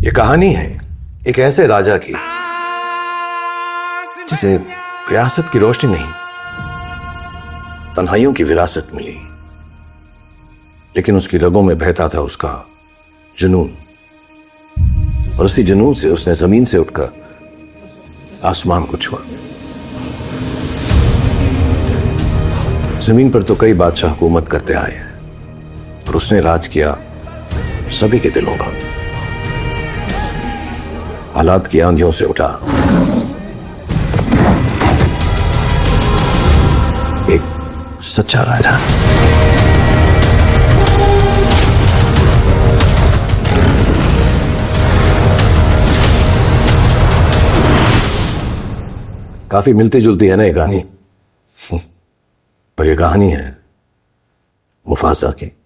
ये कहानी है एक ऐसे राजा की, जिसे रियासत की रोशनी नहीं, तन्हाइयों की विरासत मिली। लेकिन उसकी रगों में बहता था उसका जुनून। और उसी जुनून से उसने ज़मीन से उठकर आसमान को छुआ। ज़मीन पर तो कई बादशाह हुकूमत करते आए हैं और उसने राज किया सभी के दिलों पर हालात की आंधियों से उठा। एक सच्चा राजा। काफ़ी मिलती जुलती है ना ये कहानी? पर ये कहानी है मुफासा की।